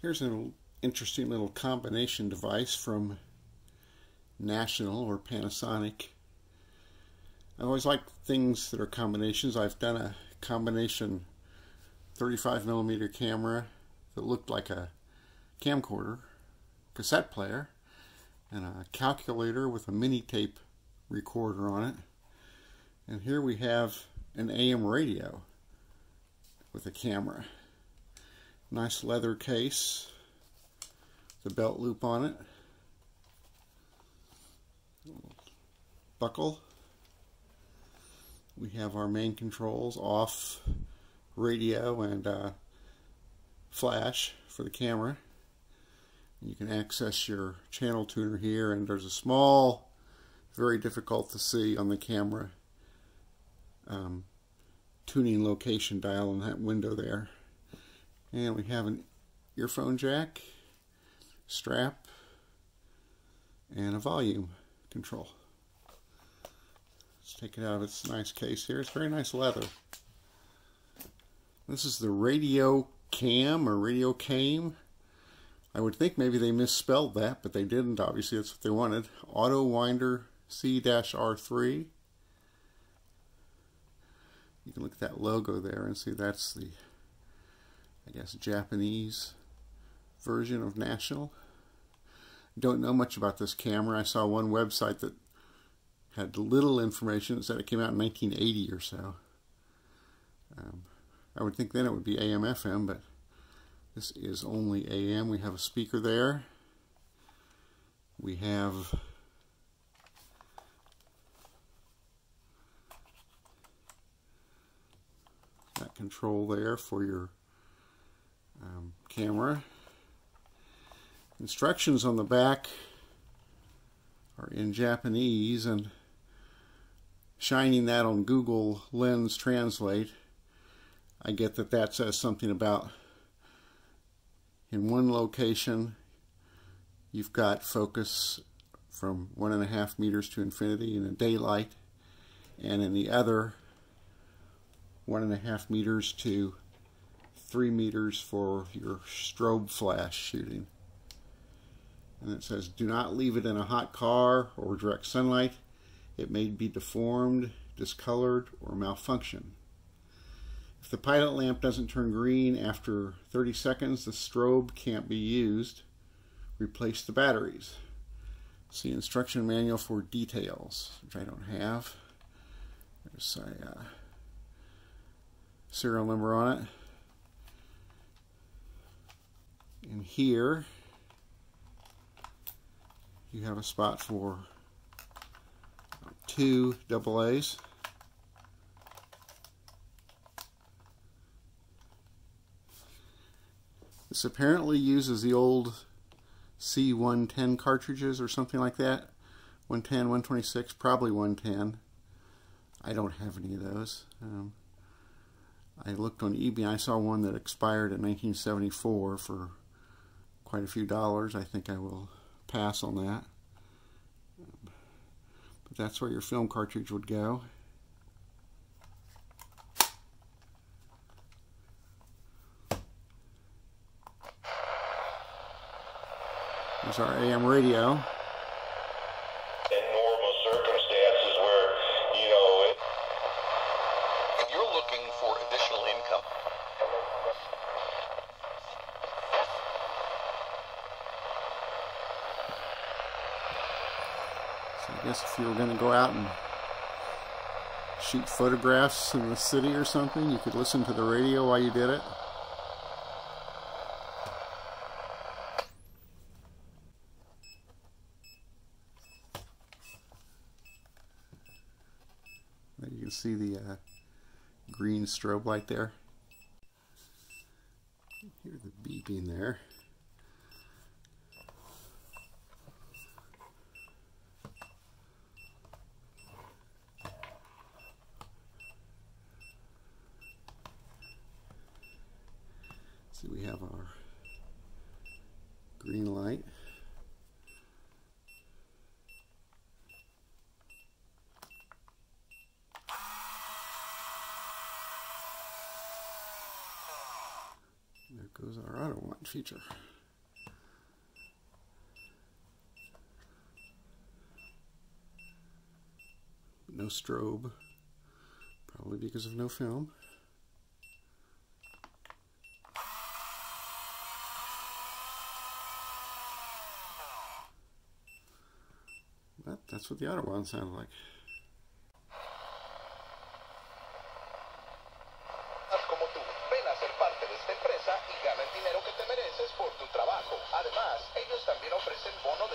Here's an interesting little combination device from National or Panasonic. I always like things that are combinations. I've done a combination 35 millimeter camera that looked like a camcorder, cassette player, and a calculator with a mini tape recorder on it. And here we have an AM radio with a camera. Nice leather case, the belt loop on it, buckle. We have our main controls off, radio, and uh, flash for the camera. You can access your channel tuner here, and there's a small, very difficult to see on the camera um, tuning location dial in that window there. And we have an earphone jack, strap, and a volume control. Let's take it out of its nice case here. It's very nice leather. This is the Radio Cam or Radio Came. I would think maybe they misspelled that, but they didn't. Obviously, that's what they wanted. Auto Winder C-R3. You can look at that logo there and see that's the I guess, Japanese version of National. Don't know much about this camera. I saw one website that had little information. It said it came out in 1980 or so. Um, I would think then it would be AM FM, but this is only AM. We have a speaker there. We have that control there for your camera. Instructions on the back are in Japanese and shining that on Google Lens Translate, I get that that says something about in one location you've got focus from one and a half meters to infinity in a daylight and in the other one and a half meters to three meters for your strobe flash shooting. And it says, do not leave it in a hot car or direct sunlight. It may be deformed, discolored, or malfunction. If the pilot lamp doesn't turn green after 30 seconds, the strobe can't be used. Replace the batteries. See instruction manual for details, which I don't have. There's a uh, serial number on it here you have a spot for two double A's. This apparently uses the old C110 cartridges or something like that. 110, 126, probably 110. I don't have any of those. Um, I looked on eBay. I saw one that expired in 1974 for quite a few dollars. I think I will pass on that. But that's where your film cartridge would go. There's our AM radio. I guess if you were going to go out and shoot photographs in the city or something, you could listen to the radio while you did it. You can see the uh, green strobe light there. Hear the beeping there. See, we have our green light. There goes our auto wind feature. No strobe, probably because of no film.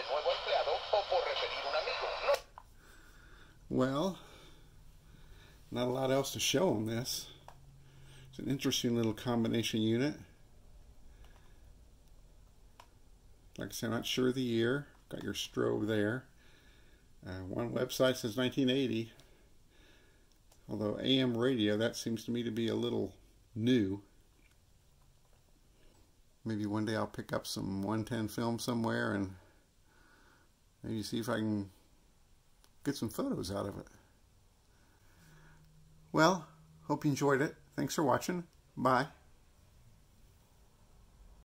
Nuevo empleado o por referir un amigo. No Well, not a lot else to show on this. It's an interesting little combination unit. Like I said, I'm not sure of the year. Got your strobe there. Uh, one website says 1980. Although AM radio, that seems to me to be a little new. Maybe one day I'll pick up some 110 film somewhere and maybe see if I can get some photos out of it. Well, hope you enjoyed it. Thanks for watching. Bye.